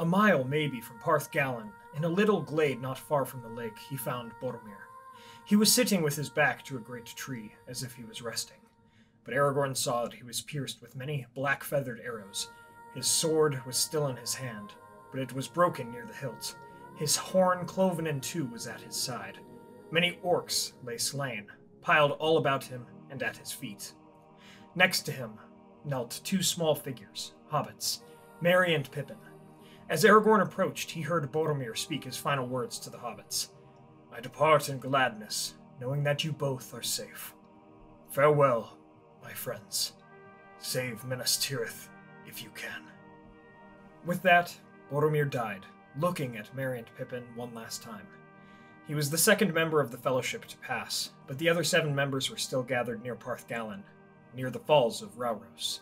A mile, maybe, from Parth Galen, in a little glade not far from the lake, he found Boromir. He was sitting with his back to a great tree, as if he was resting. But Aragorn saw that he was pierced with many black feathered arrows. His sword was still in his hand, but it was broken near the hilt. His horn, cloven in two, was at his side. Many orcs lay slain, piled all about him and at his feet. Next to him knelt two small figures, hobbits, Merry and Pippin. As Aragorn approached, he heard Boromir speak his final words to the hobbits. I depart in gladness, knowing that you both are safe. Farewell, my friends. Save Minas Tirith if you can. With that, Boromir died, looking at Merry and Pippin one last time. He was the second member of the Fellowship to pass, but the other seven members were still gathered near Parth Galen, near the falls of Rauros.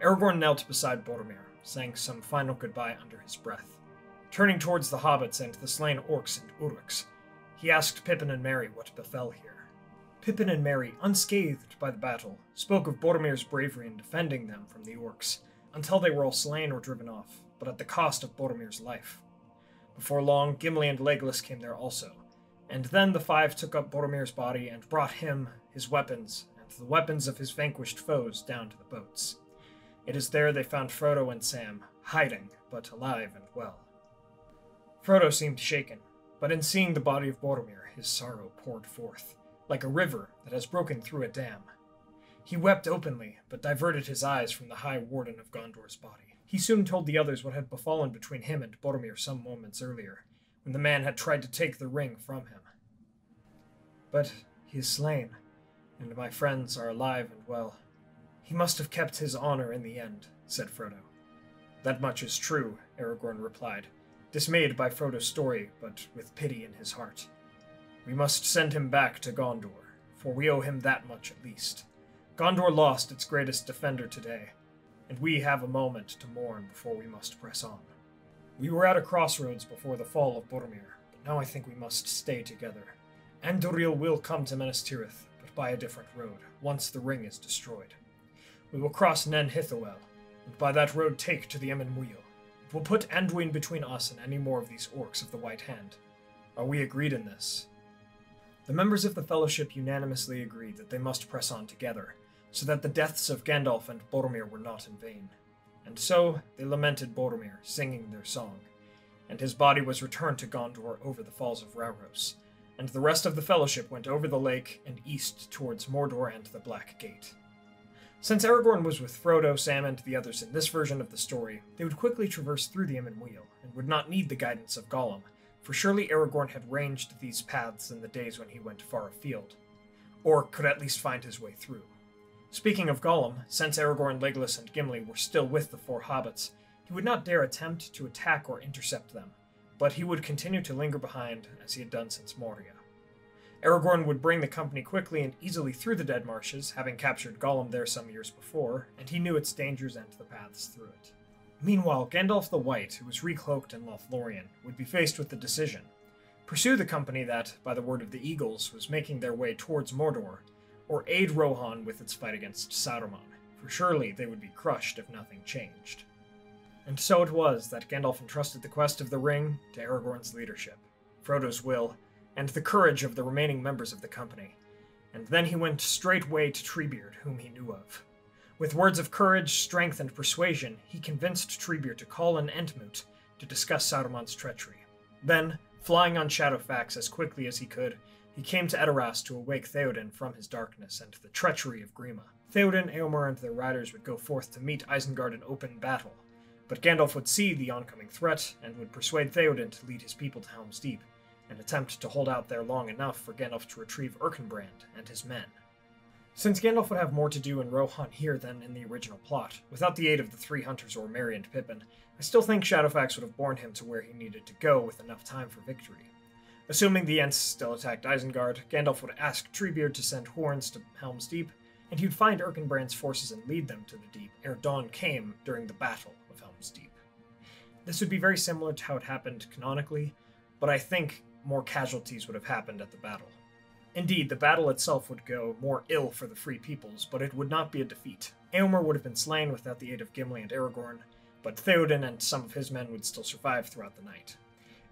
Aragorn knelt beside Boromir, saying some final goodbye under his breath. Turning towards the hobbits and the slain orcs and uruks, he asked Pippin and Merry what befell here. Pippin and Merry, unscathed by the battle, spoke of Boromir's bravery in defending them from the orcs, until they were all slain or driven off, but at the cost of Boromir's life. Before long, Gimli and Legolas came there also, and then the five took up Boromir's body and brought him, his weapons, and the weapons of his vanquished foes down to the boats. It is there they found Frodo and Sam, hiding, but alive and well. Frodo seemed shaken, but in seeing the body of Boromir, his sorrow poured forth, like a river that has broken through a dam. He wept openly, but diverted his eyes from the High Warden of Gondor's body. He soon told the others what had befallen between him and Boromir some moments earlier, when the man had tried to take the ring from him. But he is slain, and my friends are alive and well. He must have kept his honor in the end, said Frodo. That much is true, Aragorn replied, dismayed by Frodo's story, but with pity in his heart. We must send him back to Gondor, for we owe him that much at least. Gondor lost its greatest defender today, and we have a moment to mourn before we must press on. We were at a crossroads before the fall of Boromir, but now I think we must stay together. Anduril will come to Minas Tirith, but by a different road, once the ring is destroyed. We will cross Nen Hithoel, and by that road take to the Emyn Muil. It will put Anduin between us and any more of these orcs of the White Hand. Are we agreed in this? The members of the Fellowship unanimously agreed that they must press on together, so that the deaths of Gandalf and Boromir were not in vain. And so they lamented Boromir, singing their song, and his body was returned to Gondor over the falls of Rauros, and the rest of the Fellowship went over the lake and east towards Mordor and the Black Gate. Since Aragorn was with Frodo, Sam, and the others in this version of the story, they would quickly traverse through the Emyn Muil, and would not need the guidance of Gollum, for surely Aragorn had ranged these paths in the days when he went far afield, or could at least find his way through. Speaking of Gollum, since Aragorn, Legolas, and Gimli were still with the four hobbits, he would not dare attempt to attack or intercept them, but he would continue to linger behind as he had done since Moria. Aragorn would bring the company quickly and easily through the Dead Marshes, having captured Gollum there some years before, and he knew its dangers and the paths through it. Meanwhile, Gandalf the White, who was recloaked in Lothlorien, would be faced with the decision pursue the company that, by the word of the Eagles, was making their way towards Mordor, or aid Rohan with its fight against Saruman, for surely they would be crushed if nothing changed. And so it was that Gandalf entrusted the quest of the ring to Aragorn's leadership, Frodo's will, and the courage of the remaining members of the company, and then he went straightway to Treebeard, whom he knew of. With words of courage, strength, and persuasion, he convinced Treebeard to call an Entmoot to discuss Saruman's treachery. Then, flying on Shadowfax as quickly as he could, he came to Edoras to awake Theoden from his darkness and the treachery of Grima. Theoden, Eomer, and their riders would go forth to meet Isengard in open battle, but Gandalf would see the oncoming threat and would persuade Theoden to lead his people to Helm's Deep, and attempt to hold out there long enough for Gandalf to retrieve Erkenbrand and his men. Since Gandalf would have more to do in Rohan here than in the original plot, without the aid of the three hunters or Merry and Pippin, I still think Shadowfax would have borne him to where he needed to go with enough time for victory. Assuming the Ents still attacked Isengard, Gandalf would ask Treebeard to send horns to Helm's Deep, and he'd find Erkenbrand's forces and lead them to the deep ere dawn came during the Battle of Helm's Deep. This would be very similar to how it happened canonically, but I think more casualties would have happened at the battle. Indeed, the battle itself would go more ill for the Free Peoples, but it would not be a defeat. Eomer would have been slain without the aid of Gimli and Aragorn, but Theoden and some of his men would still survive throughout the night.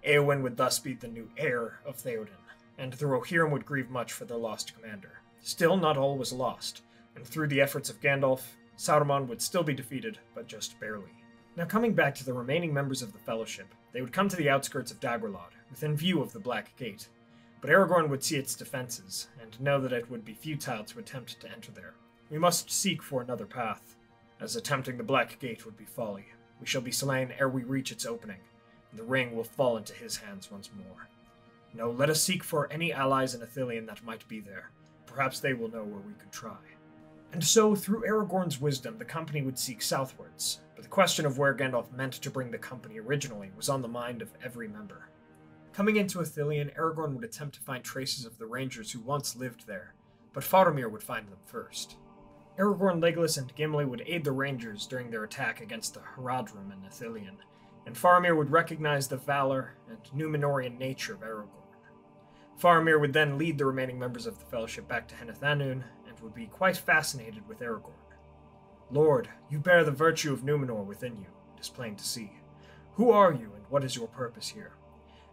Eowyn would thus be the new heir of Theoden, and the Rohirrim would grieve much for their lost commander. Still, not all was lost, and through the efforts of Gandalf, Sauron would still be defeated, but just barely. Now, coming back to the remaining members of the Fellowship, they would come to the outskirts of Dagorlad, within view of the Black Gate. But Aragorn would see its defenses, and know that it would be futile to attempt to enter there. We must seek for another path, as attempting the Black Gate would be folly. We shall be slain ere we reach its opening, and the ring will fall into his hands once more. No, let us seek for any allies in Ithilien that might be there. Perhaps they will know where we could try. And so, through Aragorn's wisdom, the company would seek southwards, but the question of where Gandalf meant to bring the company originally was on the mind of every member. Coming into Ithilien, Aragorn would attempt to find traces of the rangers who once lived there, but Faramir would find them first. Aragorn, Legolas, and Gimli would aid the rangers during their attack against the Haradrim in Ithilien, and Faramir would recognize the valor and Numenorean nature of Aragorn. Faramir would then lead the remaining members of the Fellowship back to Henneth Annûn and would be quite fascinated with Aragorn. Lord, you bear the virtue of Numenor within you, it is plain to see. Who are you, and what is your purpose here?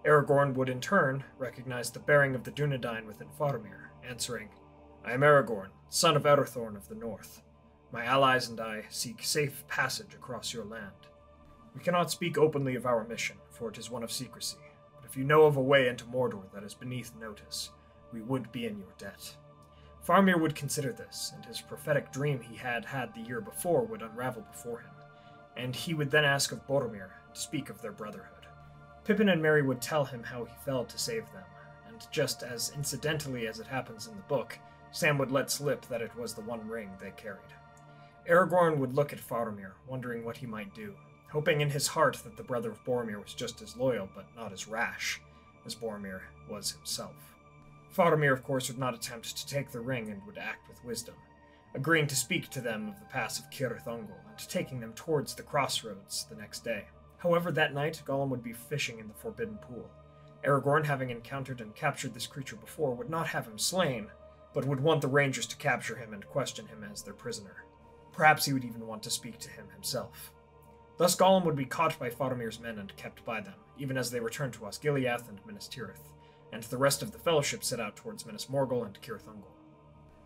Aragorn would in turn recognize the bearing of the Dunedain within Faramir, answering, I am Aragorn, son of Arathorn of the North. My allies and I seek safe passage across your land. We cannot speak openly of our mission, for it is one of secrecy, but if you know of a way into Mordor that is beneath notice, we would be in your debt. Faramir would consider this, and his prophetic dream he had had the year before would unravel before him, and he would then ask of Boromir to speak of their brotherhood. Pippin and Merry would tell him how he fell to save them, and just as incidentally as it happens in the book, Sam would let slip that it was the one ring they carried. Aragorn would look at Faramir, wondering what he might do, hoping in his heart that the brother of Boromir was just as loyal but not as rash as Boromir was himself. Faramir, of course, would not attempt to take the ring and would act with wisdom, agreeing to speak to them of the pass of Cirith Ungol and taking them towards the crossroads the next day. However, that night, Gollum would be fishing in the Forbidden Pool. Aragorn, having encountered and captured this creature before, would not have him slain, but would want the Rangers to capture him and question him as their prisoner. Perhaps he would even want to speak to him himself. Thus, Gollum would be caught by Faramir's men and kept by them, even as they returned to Osgiliath and Minas Tirith and the rest of the Fellowship set out towards Minas Morgul and Cirith Ungol.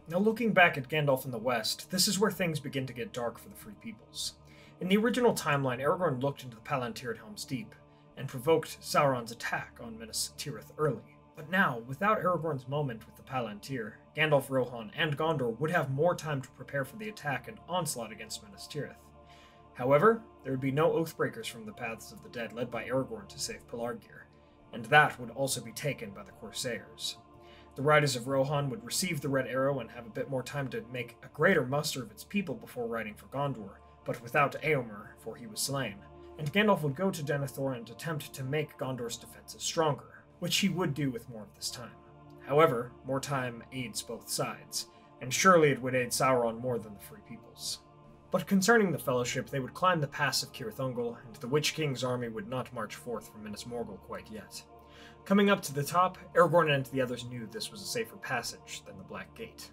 Now, looking back at Gandalf in the West, this is where things begin to get dark for the Free Peoples. In the original timeline, Aragorn looked into the Palantir at Helm's Deep and provoked Sauron's attack on Minas Tirith early. But now, without Aragorn's moment with the Palantir, Gandalf, Rohan, and Gondor would have more time to prepare for the attack and onslaught against Minas Tirith. However, there would be no Oathbreakers from the Paths of the Dead led by Aragorn to save Pelargir, and that would also be taken by the Corsairs. The riders of Rohan would receive the Red Arrow and have a bit more time to make a greater muster of its people before riding for Gondor, but without Eomer, for he was slain. And Gandalf would go to Denethor and attempt to make Gondor's defenses stronger, which he would do with more of this time. However, more time aids both sides, and surely it would aid Sauron more than the Free Peoples. But concerning the Fellowship, they would climb the pass of Cirith Ungol, and the Witch King's army would not march forth from Minas Morgul quite yet. Coming up to the top, Aragorn and the others knew this was a safer passage than the Black Gate.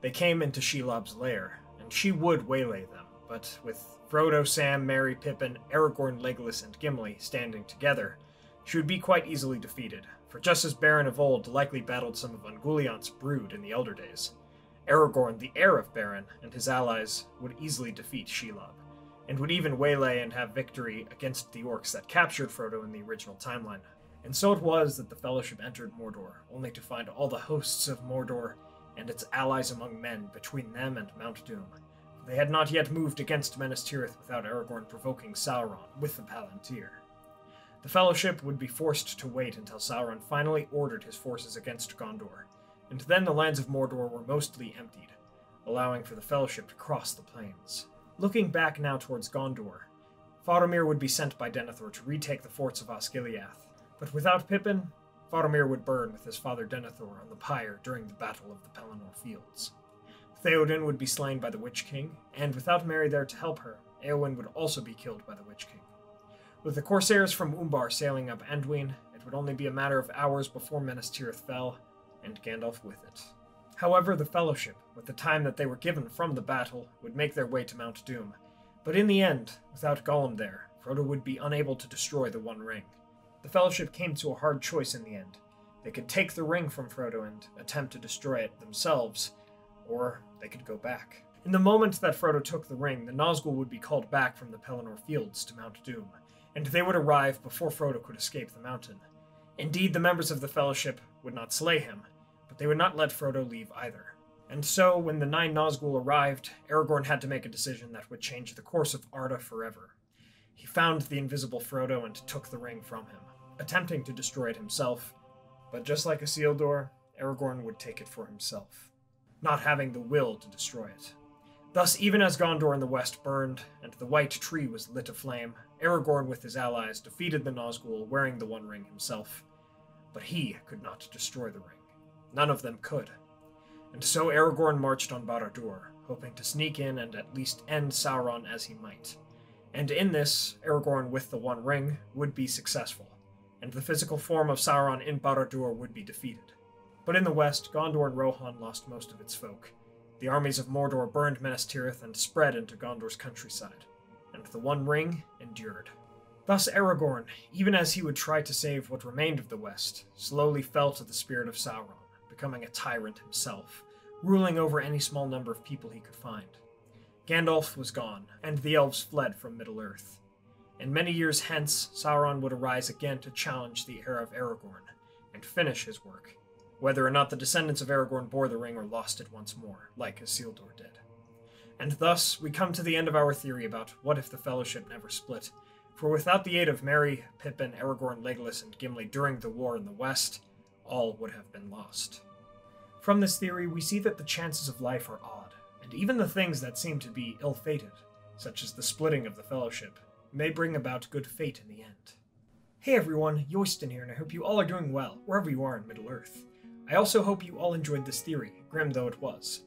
They came into Shelob's lair, and she would waylay them, but with Frodo, Sam, Merry, Pippin, Aragorn, Legolas, and Gimli standing together, she would be quite easily defeated, for just as Beren of old likely battled some of Ungoliant's brood in the Elder Days, Aragorn, the heir of Beren, and his allies would easily defeat Shelob, and would even waylay and have victory against the orcs that captured Frodo in the original timeline. And so it was that the Fellowship entered Mordor, only to find all the hosts of Mordor and its allies among men between them and Mount Doom. They had not yet moved against Minas Tirith without Aragorn provoking Sauron with the Palantir. The Fellowship would be forced to wait until Sauron finally ordered his forces against Gondor, and then the lands of Mordor were mostly emptied, allowing for the Fellowship to cross the plains. Looking back now towards Gondor, Faramir would be sent by Denethor to retake the forts of Osgiliath, but without Pippin, Faramir would burn with his father Denethor on the pyre during the Battle of the Pelennor Fields. Theoden would be slain by the Witch King, and without Merry there to help her, Eowyn would also be killed by the Witch King. With the Corsairs from Umbar sailing up Anduin, it would only be a matter of hours before Minas Tirith fell, and Gandalf with it. However, the Fellowship, with the time that they were given from the battle, would make their way to Mount Doom, But in the end, without Gollum there, Frodo would be unable to destroy the One Ring. The Fellowship came to a hard choice in the end. They could take the ring from Frodo and attempt to destroy it themselves, or they could go back. In the moment that Frodo took the ring, the Nazgul would be called back from the Pelennor Fields to Mount Doom, and they would arrive before Frodo could escape the mountain. Indeed, the members of the Fellowship would not slay him, but they would not let Frodo leave either. And so, when the nine Nazgul arrived, Aragorn had to make a decision that would change the course of Arda forever. He found the invisible Frodo and took the ring from him, attempting to destroy it himself, but just like Isildur, Aragorn would take it for himself, not having the will to destroy it. Thus, even as Gondor in the west burned, and the White Tree was lit aflame, Aragorn with his allies defeated the Nazgul wearing the One Ring himself. But he could not destroy the ring. None of them could. And so Aragorn marched on Barad-dûr, hoping to sneak in and at least end Sauron as he might. And in this, Aragorn with the One Ring would be successful, and the physical form of Sauron in Barad-dûr would be defeated. But in the west, Gondor and Rohan lost most of its folk, the armies of Mordor burned Minas Tirith and spread into Gondor's countryside, and the One Ring endured. Thus Aragorn, even as he would try to save what remained of the West, slowly fell to the spirit of Sauron, becoming a tyrant himself, ruling over any small number of people he could find. Gandalf was gone, and the elves fled from Middle-earth. And many years hence, Sauron would arise again to challenge the heir of Aragorn, and finish his work, whether or not the descendants of Aragorn bore the ring or lost it once more, like Isildur did. And thus, we come to the end of our theory about what if the Fellowship never split, for without the aid of Merry, Pippin, Aragorn, Legolas, and Gimli during the war in the West, all would have been lost. From this theory, we see that the chances of life are odd, and even the things that seem to be ill fated, such as the splitting of the Fellowship, may bring about good fate in the end. Hey everyone, Yoystan here, and I hope you all are doing well, wherever you are in Middle Earth. I also hope you all enjoyed this theory, grim though it was.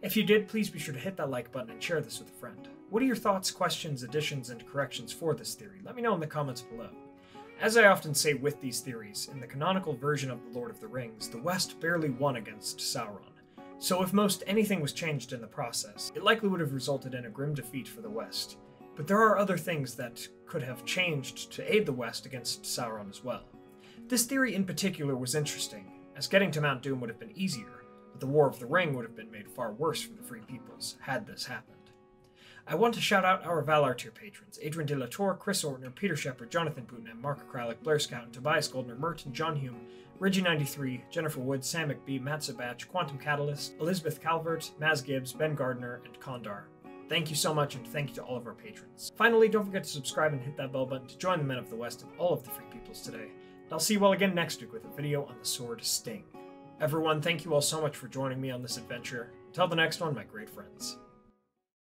If you did, please be sure to hit that like button and share this with a friend. What are your thoughts, questions, additions, and corrections for this theory? Let me know in the comments below. As I often say with these theories, in the canonical version of The Lord of the Rings, the West barely won against Sauron. So if most anything was changed in the process, it likely would have resulted in a grim defeat for the West. But there are other things that could have changed to aid the West against Sauron as well. This theory in particular was interesting, as getting to Mount Doom would have been easier, but the War of the Ring would have been made far worse for the Free Peoples had this happened. I want to shout out our Valar tier patrons Adrian De La Torre, Chris Ortner, Peter Sheppard, Jonathan Putnam, Mark Kralick, Blair Scout, Tobias Göldner, Merten, John Hume, Ridgy93, Jennifer Wood, Sam McBee, Matt Sibbach, Quantum Catalyst, Elizabeth Calvert, Maz Gibs, Ben Gardner, and Condar. Thank you so much, and thank you to all of our patrons. Finally, don't forget to subscribe and hit that bell button to join the Men of the West and all of the Free Peoples today. I'll see you all again next week with a video on the sword Sting. Everyone, thank you all so much for joining me on this adventure. Until the next one, my great friends.